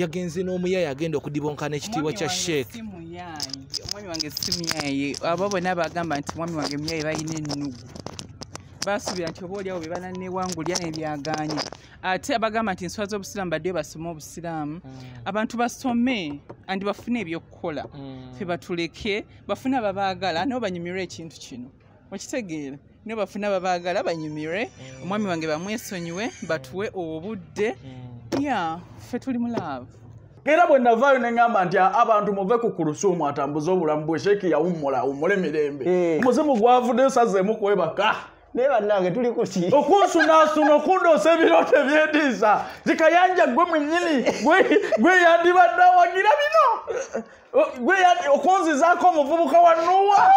yagenze n'omuyaayi agenda okudibonkana ekitiibwa kya sheek omwami wange si muyaayi abo bonna bagamba nti mwami wange muyaayi balina ennugu. Basuubira nti oba oliawo be bananewangulya nebyaganye ate abagamba nti enswala z'obusiraamu baddeyo basome obusiraamu. Abantu basome andi bafune ebyokukola. Fe batuleke bafune ababaagala nabo banyumirwe ekintu kino. Okitegeera nibo bafune ababaagala banyumire omwami wange bamwesonyiwe batuwe obudde ya ffe tuli mulaavu era bwe navaayo ne ŋŋamba nti abantu muve ku kulusuumu atambuze obulamu bwe sheeki yawummula awummule mirembe. Eh. omuzimu gwavuddeyo sazeemu kwebaka. Naye bannange tuli kuki okunsunaasuna okundoosa ebirooto ebyediisa zikayanja gwe mwennyini gwe- gwe yandibadde awagira bino. Okunzizaako omuvubuka wa nuwa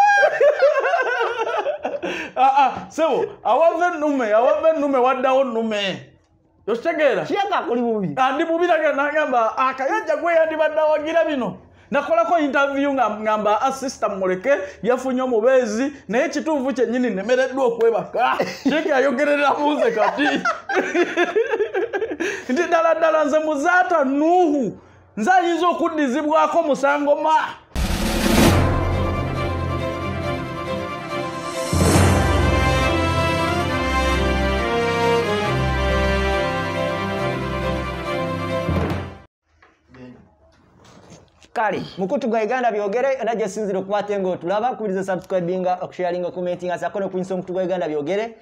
Ah, ah, sebo awava ennume awava ennume waddawo nnume okitegeera kiyaga kuli bubi andi bubirage nagamba akayanja gwe yandibadde awagira bino. Nakolako interview nga ngamba asista muleke yafunye omubeezi naye kituufu kyennyini nemereddwa okwebaka. Sheki ayogerera muze kati. Nti ddala ddala nze muzaata nuuhu. Nze ayinza okuddizibwako musango ma kale mukutu gwa uganda byogere era gyesinzire okukwata nga otulaba kubiriza subscribinga okusharinga commentinga sako nokunyisa omukutu gwa uganda byogere.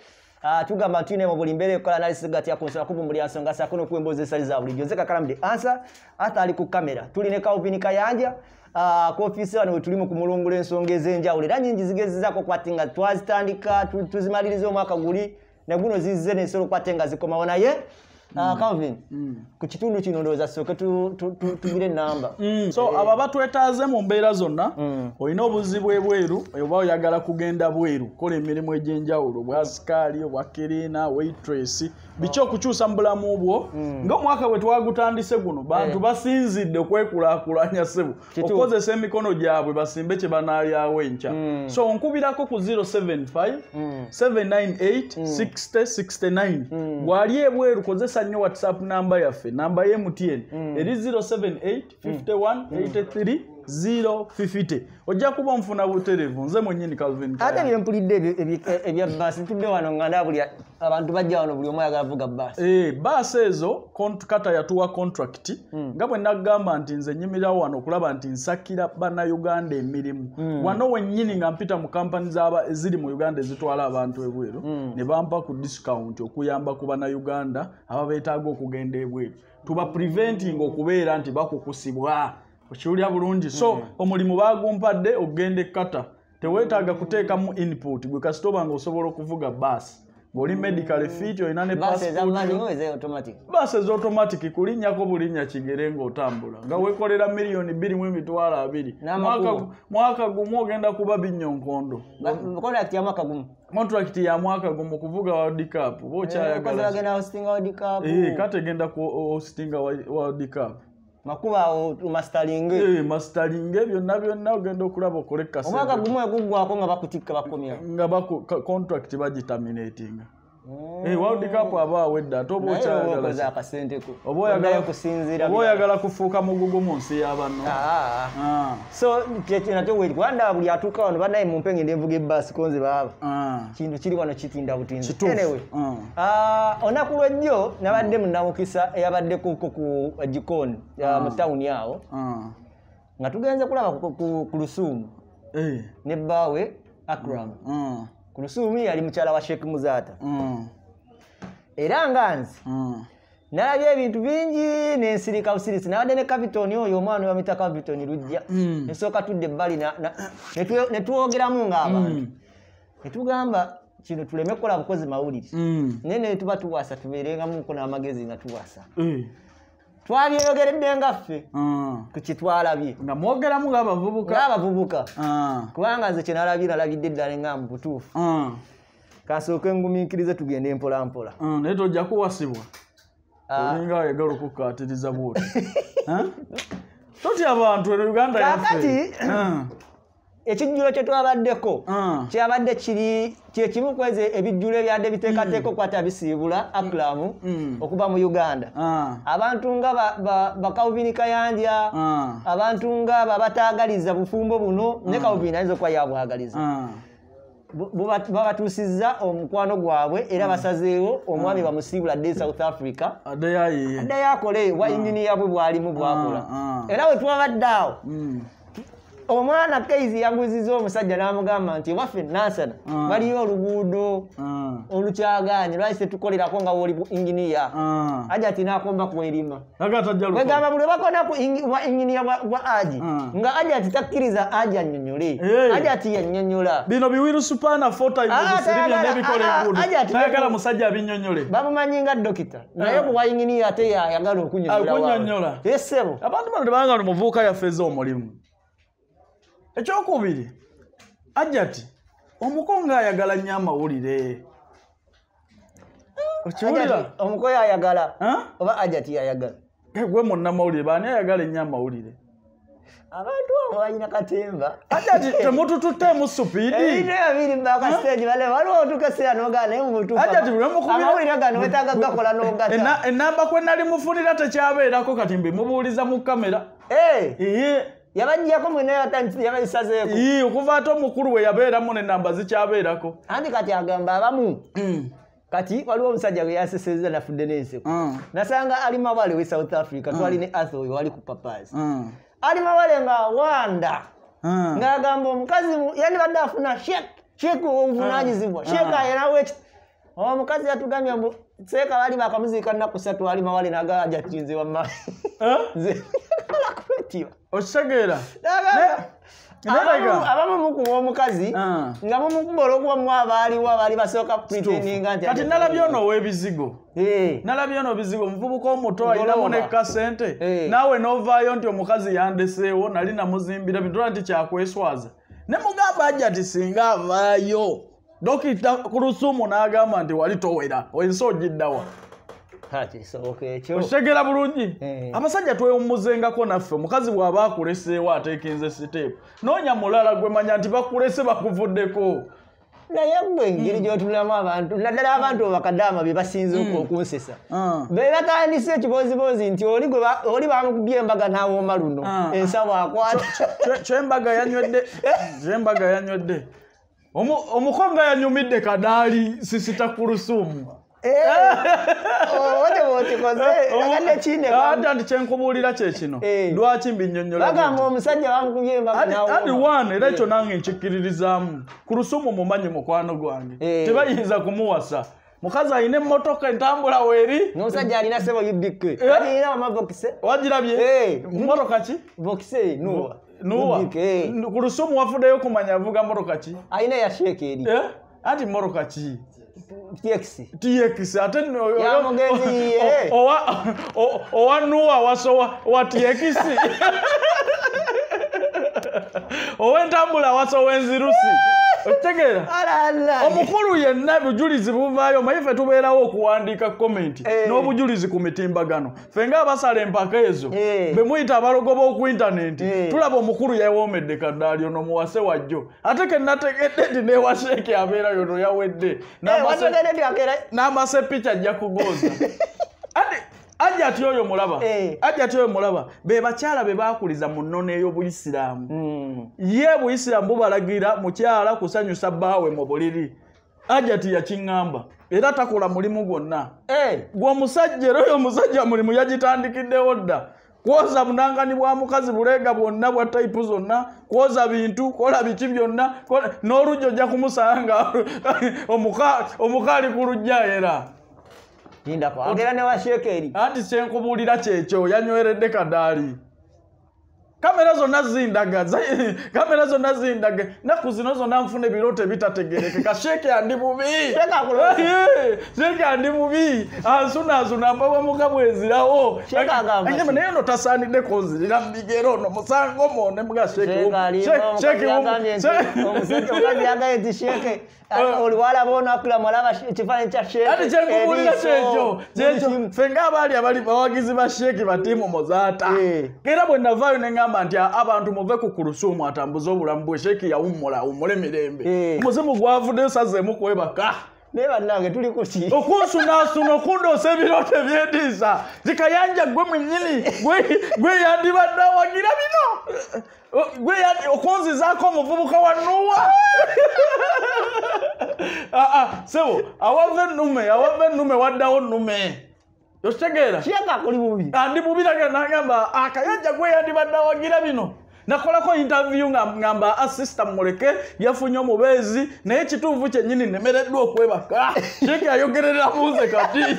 Ah, tugamba ntine mu buli mbeera ekola analysis gati yakunsoma kubumbulya nsonga sako nokuemboza esali za bulijjo. Nze kakalamde answer ate ali ku kamera. Tuli ne calvin kayanja ah, ku ofiisi wano we tulimu kumulungula ensonga ez'enjawulo. Era nyingi zigezezaako kwate nga twazitandika tu- tuzimaliriza omwaka guli ne guno zizze nensobola okwate nga zikomawo naye calvin. Ku kitundu kino ndowooza sooke tu- tu- tu- tugire enamba so abo abatwetaaze mu mbeera zonna olina obuzibu ebweru oba oyagala kugenda bweru kola emirimu egy'enjawulo obwa sikaali obwa kirina waitress biki okukyusa mu bulamu bwo? Ngaomwaka bwe twagutandise guno bantu Eh. basinzidde okwekulaakulanya Kituufu. okukozesa emikono gyabwe basimbe kye banaalyawo enkya. So nkubirako ku 075 798 6069 bw'ali ebweru kozesa nnyo whatsapp namba yaffe namba ye mtn eri 078 51 83 050 ojja kuba onfuna buterevu nze mwennyini calvin ate ebyo- ebyo- ebya baasi tudde wano nga nda buli abantu bajja wano buli omu ayagala vuga baasi Eh, baasi ezo kont- kata yatuwa contract nga bwe nagamba nti nze nyimirawo wano okulaba nti nsakira bannayuganda emirimu. Wano wennyini nga mpita mu kampani eziri mu uganda ezitwala abantu ebweru ne bampa ku discount okuyamba ku bannayuganda aba beetaaga okugenda ebweru. Tuba preventing okubeera nti bakukusibwa okiwulira bulungi so omulimu bagumpadde okugenda ekkata teweetaaga kuteekamu input gwe kasitoba nga osobola okuvuga baasi ng'oli medical fit olina ne baasi ezautomatic kulinnyako bulinnya kigere ng'otambula. Nga weekolera miliyoni bbiri mu emitwalo abiri. Mwaka- gumu ogenda kuba binyonkondo contract ya mwaka gumu. Kuvuga world cup. Oba okyayagala Eh, kati egenda ku hostinga world cup makuba awo mastering. Eh, mastering byonna byonna ogenda okulaba okole omwaka kasete gumu eguggwako nga bakutikka bakomya nga contract bagitaminatinga Eh, world cup aba awedde ate oba naye okyayagala okoze akasenteko oba oyagala kufuuka mugugu mu nsi y'abanno Ah, ah. Ah, so nate wanda buli atuuka wano banaye mumpe ngende nvuga ebbaasi konze baaba. Kintu kiri wano kitinda butinzi. Ah, olunaku lwejjo nabadde munamukisa eyabadde kuko ku gikooni mu tawuni awo nga tugenze kulaba ku- lusuumu Eh, ne bbaawe akram ku lusuumu yali mukyala wa sheek muzaata. Ah, era nga nze ah. nalabye ebintu bingi nensirika busirisi nabadde ne kapitoni oyo omwana bamita kapitoni lujja Mm. nesooka tudde ebbali na- na- ne twe- ne twogeramu ng'abantu. Ne tugamba kino tuleme kukola bukozi mawulire. Mm. naye ne tuba tuwasa tubeerengamuko n'amagezi nga tuwasa Eh, twabyeyogeredde ngaffe ah. ku kitwalabye nga mwogeramu ng'abavubuka ng'abavubuka Ah, kubanga nze kyenalabye nalabidde ddala nga mu butuufu ah, kansooke ngumiikirize tugende mpola mpola ah, naye tojja kuwasibwa. Olinga ayagala okukaatiriza bwoti totya abantu eno uganda Ah, ekijjulo kye twabaddeko. Ah. kyabadde kiri kyekimu kwezi ebijjulo ebyadde biteekateeka okwata bisiibula akulamu Mm. okuva mu uganda. Ah. abantu nga ba- ba- ba calvin kayanja Ah. abantu nga babataagaliza bufumbo buno ne calvin ayinza okuba yabwagaliza. Babatuusizza omukwano gwabwe era basazeewo omwami bamusiibula dde south africa. Ade yayiye. addayo akole wa inginiya bwe bwalimu bwakola. Era bwe twabadde awo. Omwana keizi yaguzizza omusajja n'amugamba nti waffe nansana Ah. waliyo oluguudo Ah. olukyaganye lwaki tetukolerako nga woli inginiya Ah. aja ati nakomba kwerima kwegamba buli ku bwa inginiya bwa- aji Ah. nga aja ati takkiriza aji annyonnyole. Eh. aja ati yannyonnyola bino biwiru Ah, ah, ati- tayagala musajja abinnyonnyole. Bamumanyi nga dokita. Naye kuwa inginiya ate yayagala okunyonnyola waabwe. esebo abantu bano tebanga no muvubuka yafeeza omulimu ekyokubiri ajati omuko ngaayagala nnyo amawulire. Okiwulira? Omukoyo ayagala? Ah? oba aja ti yayagala? Gwe munnamawulire baani ayagala ennyo amawulire? Abantu abo balina katemba. Ajati temutututtemu supiidi ebintu ebiri bakasiteegi bale waliwo otukesera nogana naye mubutuufu Ajati bwe mukubira- amawulire gano wetaaga gakola nogata. Ennamba kwe nali mufunira tekyabeerako kati mbimubuuliza mu kamera. Eh, yabajjako mwena yabayisazeeko iye, okuva ate omukulu we yabeeramu n'ennamba zikyabeerako. Anti kati agamba abamu kati waliwo omusajja gwe yasesezza nafudde n'enseko Mm. nasanga ali mawale we south africa twali ne atho we wali ku papaasi ali mawale nga wanda ng'agamba omukazi mu- yandibadde afuna shek shek obuvunanyizibwa shek ayinawo eki omukazi yatugambye mbu seeka bali bakamuziika nnaku ssatu ali mawale nagaja tinze wamma Eh? alakwetiba okitegeera Abamu- mukuba omukazi Ah. nga mumukuba olwokubamu abaaliwo abaali basooka pretendinga nti kati nalabye ono ow'ebizigo. Eh, nalabye ono bizigo omuvubuka omuto ayinamu Golooba. nekasente Eh. naawe n'ovaayo nti omukazi yandeseewo nali namuzimbira bitola nti kyakweswaza. Ne mugamba ajja ti singa avaayo dokita ku lusuumu n'agamba nti wali towera ensi ogiddawa okitegera bulungi. Eh. abasajja twewummuzengako naffe omukazi bw'aba akuleseewo ateekinze siteepu noonya mulala gwe manya nti bakulese bakuvuddeko. Naye gwe engeri gyotunulamu abantu naddala abantu bakadaama bye basinze okunsesa. Ah. be batandise ekibozibozi nti oli bamukubye embaga n'awooma luno Ah. ensawo akwata. Kye- kyembaga yanywedde kyembaga yanywedde. Omu- omukonga yanyumidde kadaali sisita ku lusuumu ote bwotikoze agadde kine ate nti kyenkubuulira kye kino? Eh. lwaki mbinyonnyola bagamba omusajja bamukubye embaga adi n'awooma one era ekyo nange nkikkiririzaamu. Ku lusuumu mumanyi mukwano gwange. Eh. tebayinza kumuwasa. Mukazi alina emmotoka entambula weeri n'omusajja alina sebo udk alina wama vokise. Wagirabye? Eh. mmotoka ki? Vokise nuwa nuwa eh. ku lusuumu wafuddeyo kumanya avuga mmotoka ki? Alina ya sheeke eri Eh? anti mmotoka ki tx tx ate no- Ya mugenzi, eh. o- owa owa nuwa waso wa- wa tx ow'entambula waso w'enzirusi okitegeera alala omukulu yenna bujulizi buvaayo maye ffe tubeerawo okuwandiika komenti Eh. n'obujulizi ku mitimbagano ffe ngaabasala empaka ezo Eh. be muyita abalogo b'oku intaneti Eh. tulaba omukulu yawoomedde kaddaali ono muwase wajjo ate ke nategedde nti newa sheeke abeera yono yawedde N'amase- epica ajja kugooza ajja ati oyo mulaba. Eh. ajja ati oyo mulaba. Be bakyala be baakuliza mu nnono ey'obuyisiraamu. Hmm. ye buyisiraamu bubalagira mukyala kusanyusa bbaawe mu buliri. Ajati yakiŋŋamba. Era takola mulimu gwonna. Gwe omusajja era oyo omusajja mulimu yagitandikiddewo dda. Kwoza bunangani bwa mukazi buleega bwonna bwa tayipu zonna. Kwoza bintu kola biki byonna. N'olujja ojja kumusanga. Omuka omuka ali ku lujja era lindako agera ne washeekeri anti kyenkubuulira kyekyo yanyweredde kadaali. Kamera zonna zindaga kamera zonna zindaga. Naku zino zonna nfuna ebirooto ebitategerekeka sheeke andi bubi. Sheeke andi bubi. Ansunansuna mpawamuga bwezirawo naye ono tasaanidde kunzirira mubigero ono. Musango mwone mga sheeke Eh. onakula mwalaba ekifaananyi kya kyenkubuulira eriiso, kyekyo buli kyekyo kimu. ffe ng'abaali abali bawagizi ba sheeki batiimu muzaata Eh. era bwe navaayo ne n'agamba nti "A- abantu muve ku kulusuumu atambuze obulamu bwe sheeki yawummula awummule mirembe Eh. omuzimu gwavuddeyo sazeemu kwebaka naye bannange tuli ku ki okunsunaasuna okundoosa ebirooto ebyediisa zikayanja gwe mwennyini gwe- gwe yandibadde awagira bino. Okunzizaako omuvubuka wa nuwa Ah, ah, sebo awava ennume awava ennume waddawo nnume. Okitegeera kiyaka kuli bubi. Andi bubirage nagamba akayanja gwe yandibadde awagira bino nakolako interview nga ngamba asista muleke yafunye omubeezi naye kituufu kyennyini nemereddwa okwebaka sheeki ayogerera muze kati.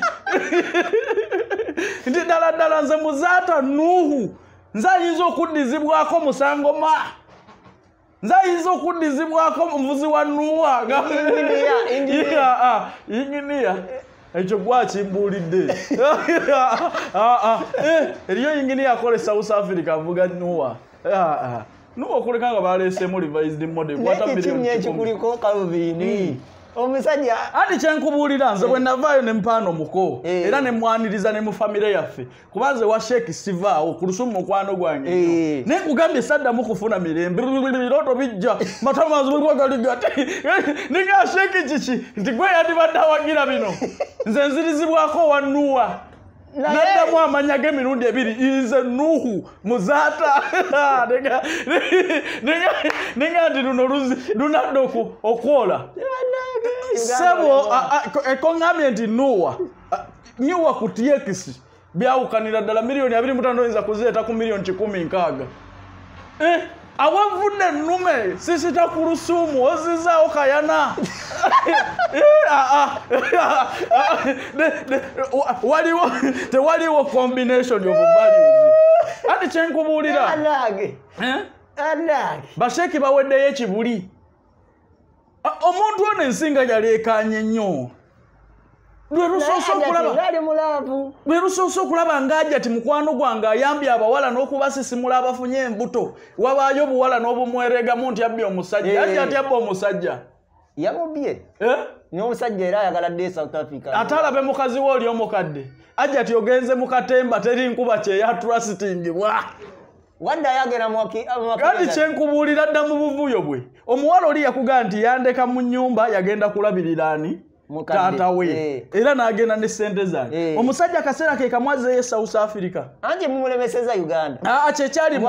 Nti ddala ddala nze muzaata nuuhu nze ayinza okuddizibwako musango ma? Nze ayinza okuddizibwako muvuzi wa engineer. Yeah, ah, inginiya ekyo gwakimbuulidde Ah, ah, eh, eriyo inginiya akole south africa avuga nuwa nuwa okuleka nga baleesemu revised model naye kwata kikimye million kikumi. ekikuliko kalubiini omusajja ati kyenkubuulira nze bwe navaayo ne mpaana omuko Eh. era ne mwaniriza ne mu famire yaffe kuba nze wa sheeki sivaawo ku lusumu mukwano gwange Eh. naye nkugambye saddamu kufuna mirembe. Birooto bijja. Matamazigaligati ninga sheeki kiki nti gwe yandibadde awagira bino. Nze nzirizibwako owa nuwa naddamu amanya g'emirundi ebiri nze nuhu muzaata Ninga- nti luno luzi- lunadda okwola. Sebo ekoŋŋambye nti nuwa nyuwa ku tx byawukanira ddala miliyoni abiri mutano oyinza kuzireeta ku miliyoni kikumi nkaaga. Eh, awavudde ennume sisita ku lusuumu ozizaawo kayana. Eh, ah, ah, ah, de- wa- waliwo tewaliwo combination values. Ati kyenkubuulira? Eh? basheeki baweddeyo ekibuli. Ah, omuntu ono ensinga yaleekaanye nnyo lwe lusoose okulaba lwe lusoose okulaba ng'ajja ti mukwano gwange ayambye abawala n'okubasisimula abafunye embuto wabaayo obuwala n'obumweregamu nti abbye omusajja. Eh. ajja ati abba omusajja. Yamubye Eh? n'omusajja era ayagala dde south africa. Ate alabe mukazi we oli omukadde. Ajja ti ogenze mu katemba teri nkuba kyeya trustingibwa wadde ayagera kandi kyenkubuulira dda mu buvuyo bwe. Omuwala oli yakugaa nti yandeka mu nnyumba yagenda kulabirira ani? Mukadde, taata we. Eh. era n'agenda ne sente zange. Eh. omusajja akaseera ke kamwazeeyo south africa. Anti mumulemeseza uganda. Kyekyali mu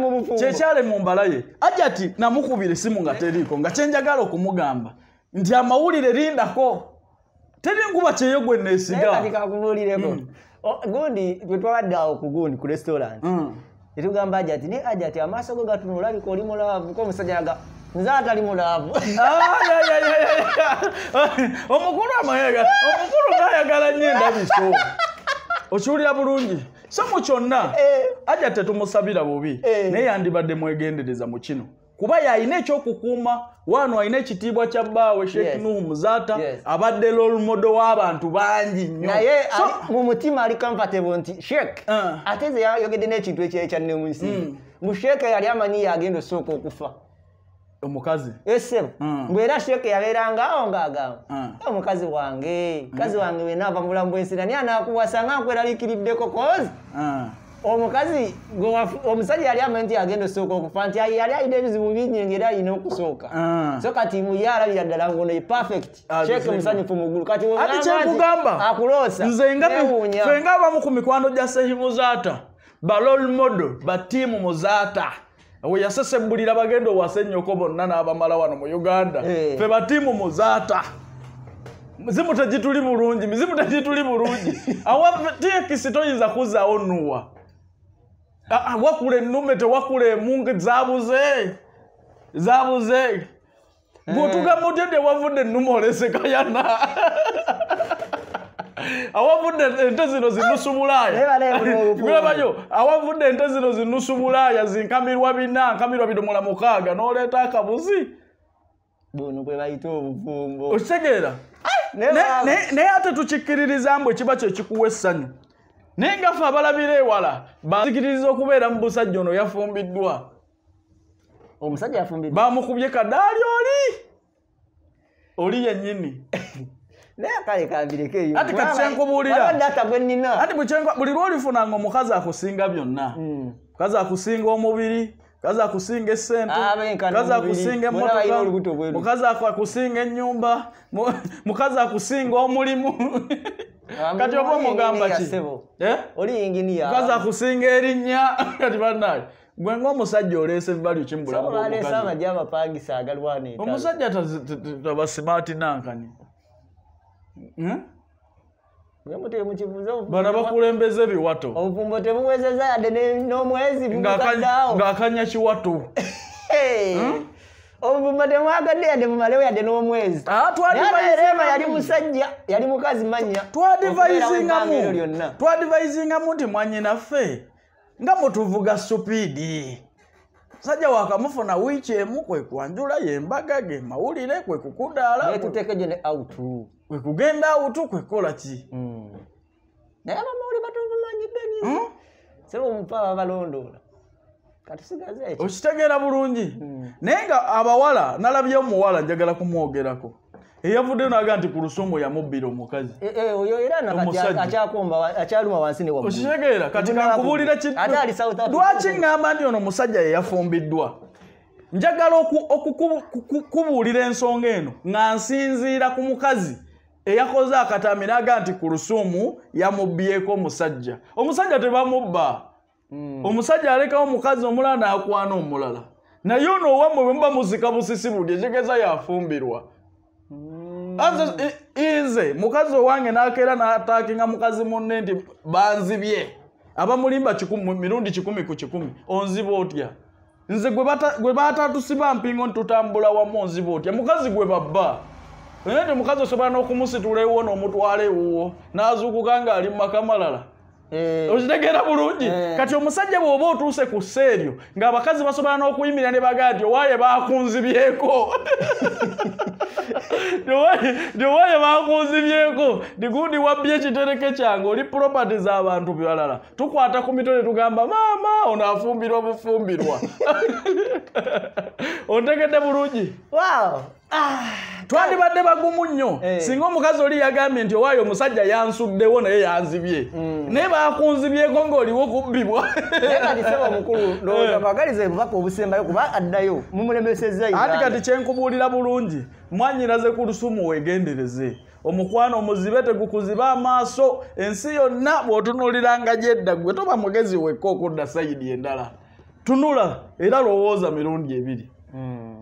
mu bufumbo kyekyali mu mbala ye ajja ti namukubira essimu nga teriiko nga kyenjagala okumugamba. Nti amawulire lindako. Teri nkuba kyeyo gwe naye neesiga kati kakubuulireko. O- gundi twe twabadde awo ku gundi ku restaurant. Mm. netugamba ajati naye ajati amaaso go gatuna olabika oli mulaavu ko omusajja naga nze atali mulaavu Ah, ya, ya, ya. omukulu omukulu ngayagala nnyo endabiso okiwulira bulungi. So mu kyonna Eh. ajja tetumusabira bubi. Eh. naye yandibadde mwegendereza mu kino. Kuba yalina ekyokukuuma wano alina ekitiibwa kya bbaawe sheekh nuhu muzaata abadde lolmodo w'abantu bangi nnyo. Naye mu mutima ali comfortable nti shek Ah. ate ze yayogedde n'ekintu ekyekyanne mu nsi Mm. mu sheeke yali amanyi yagenda osooka okufa omukazi esebo Mm. mbwe era sheeke yabeeranga awo ng'agamba Mm. omukazi wange mukazi wange wenaava mulamu bwensira naye anaakuwasa nga nkweraliikiriddeko kozi Ah. omukazi omusajja yali amanyi nti agenda osooka okufa nti yali alina ebizibu bingi engeri alina okusooka Ah. so kati muye alabira ddala ngono ye perfect Ah, zizima. musanyufu mugulu kati ati kyenkugamba akuloosa nze nga neewuunya. ffe ngaabamu ku mikwano gya sehi muzaata ba role model ba tiimu muzaata we yasesebulira bagenda owasa ennyoko bonna n'abamala wano mu uganda. Eh. ffe ba tiimu muzaata. Mizimu tegituli bulungi mizimu tegituli bulungi. Awa tekisi toyinza kuzaawo nuwa wakula ennume tewakula emunge zabuze zabuze bwotugamba otya nti ewavudde ennume olesekayana awavudde ente zino zinusu Naye bale buli bulaaya obufumu. gulabayo awavudde ente zino zinusu bulaaya zinkamirwa bina nkamirwa bidomola mukaaga n'oleeta akabuzi. Buno bwe bayita obufumbo okitegeera. Naye ate tukikkiririza mbu ekiba kyekikuwa essanyu. Naye nga ffe abalabira ewala bazikiririza okubeera mu busajja ono yafumbiddwa. Omusajja yafumbidde bamukubye kadaali oli? Oli yennyini naye kale kambireko eyo Ati kati kyenkubuulira. data gwe nnina ati bukyenka buli lwolifunanga omukazi akusinga byonna Mm. mukazi akusinga omubiri mukazi akusinga Abenkana mukazi akusinga emmotoka mukazi aku- akusinga ennyumba mu- mukazi akusinga omulimu kati oba omugamba ki Eh? mukazi akusinga erinnya kati bannaye gwe ngaomusajja oleese value ki mu bulamu balesa bw'omukazi amagye amapangisa agalwana entalo omusajja taba simaati nankani bano bakulembeza ebiwato obufumbo tebuwezeza yadde n'omwezi bumukaddeawo ng'akanya kiwato. Obufumbo temwagadde yadde bumalewo yadde n'omwezi. Ah, twadivaizingamu. Naye Rema yali musajja yali mukazi manya twadivaizingamu nti mwanyinaffe nga mutuvuga supiidi musajja wakamufuna wiiki emu kwe kwanjula yembaga ge mawulire kwe kukudaala naye tuteekejo ne autu kwe kugenda awutu kwe kukola ki? Naye abamawuli batuvumanyidde nyo. Hmm? seba omupa katusigaze ekyo. Okitegeera bulungi. Naye nga abawala nalabyeyo muwala njagala kumwogerako. Eyavuddeyo naga nti ku lusumu yamubbira omukazi. Eh, eh, oyo era nakati Omusajja. akyakomba wa- akyaluma wansi ne waggulu. okitegeera kati kankubuulira lwaki ŋŋamba nti ono musajja yeyafumbiddwa njagala oku- okuku- kuku- kubuulira ensonga eno nga nsinziira ku mukazi eyakoze akatami naga nti ku lusumu yamubbyeko omusajja. Omusajja tebamubba. Omusajja alekawo omukazi omulala n'akwana omulala. Naye ono owammwe bwe muba muzika busisi buli ekigeza yafumbirwa. I- nze mukazi owange n'akeera n'ataakinga mukazi munne nti banzibye. Abamulimba mirundi kikumi ku kikumi onziba otya? Nze gwe bata- gwe baatatusiba mpingo ntitutambula wamu onziba otya? Mukazi gwe babba naye nti mukazi osobola n'okumusitula ewuwo n'omutwala ewuwo n'azuukuka ng'ali mu maka malala. Eh, okitegeera bulungi? Eh. kati omusajja bw'oba otuuse ku sseeryo ng'abakazi basobola n'okuyimirira ne bagaa nti owaaye baakunzibyeko. Nti owaaye baakunzibyeko. Ndigundi wabbye ekitereke kyange oli propati z'abantu balala. Tukwata ku mito ne tugamba maama ono afumbirwa bufumbirwa ontegedde bulungi. Twandibadde bagumu nnyo. Eh. singa omukazi oli yagambye nti owaayo omusajja yansuddewo naye yanzibye. Naye bakunzibyeko ng'oliwo kubbibwa naye kati seba omukulu ndowooza mwagaliza obubaka obusembayo kuba addayo mumulemesezza ati Uganda. kati kyenkubuulira bulungi mwanyiraze ku lusumu wegendereze omukwano omuzibe tegukuziba amaaso ensi yonna bw'otunuuliranga gyedda gwe toba mugezi wekka okudda sayidi endala. Tunula era lowooza mirundi ebiri. Mm.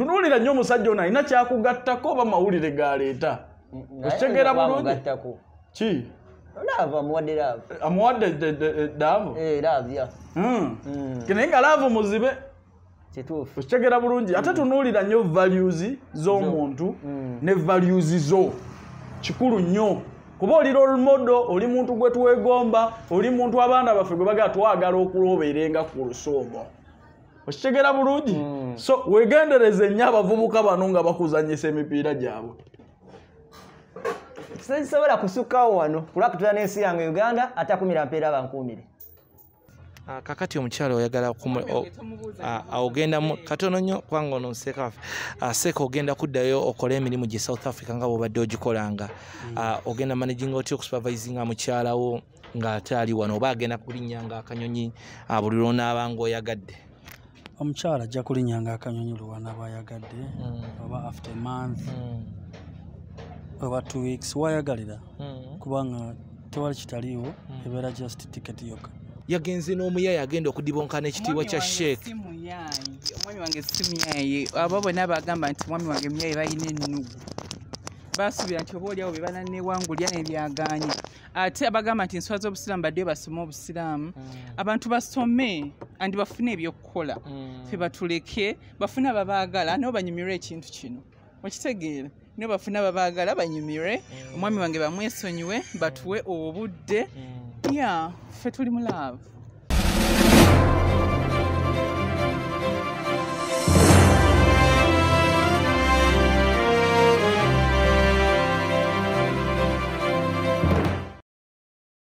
Tunuulira nnyo omusajja ono alina kyakugattako oba mawulire galeeta Okitegeera bulungi? ki? Laavu amuwadde laavu amuwadde de- de- de- daavu Eh, laavu ya Hmm. Mm. naye nga laavu muzibe. Kituufu. Okitegera bulungi. Ate tunuulira nnyo values z'omuntu ne values zo. Kikulu nnyo. Kuba oli role model oli muntu gwe twegomba oli muntu abaana baffe gwe bagaa twagala okulobeerenga ku lusuumo okitegera bulungi? Mm. So wegendereze nnyo abavubuka bano nga bakuzanyisa emipiira gyabwe. Sisobola kusukkawo wano kulwakutula n'ensi yange uganda ate akumira mpeera bankuumire. Ah, kakati omukyala oyagala ah, ah, ogenda katono nnyo kubanga ono nseeka Ah, seeka ogenda kuddayo okole emirimu gye south africa nga bwobadde ogikolanga. Ah, ogenda managing otya okusupervisinga mukyalawo ng'ate ali wano oba agenda kulinnya nga akanyonyi buli lwonaaba ng'oyagadde omukyala ajja kulinyanga akanyonyi luwana bayagadde oba after month oba two weeks wayagalira. Kubanga tewali kitaliiwo ebeera just ticket yokka yagenze n'omuyaayi agenda okudibonkana ekitiibwa kya sheek omwami wange si muyaayi abo bonna bagamba nti mwami wange muyaayi balina ennugu. Basuubira nti oba oliawo be bananewangulya nebyaganye ate abagamba nti enswala z'obusiraamu baddeyo basome obusiraamu. Abantu basome andi bafune ebyokukola. Fe batuleke bafune ababaagala nabo banyumirwe ekintu kino. Okitegeera nibo bafune ababaagala banyumirwe. Omwami wange bamwesonyiwe batuwe obudde. Ya ffe tuli mu laavu